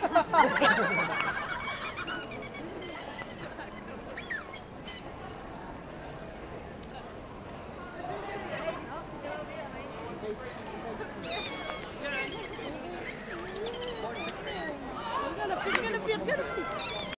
Get a, get get a, get.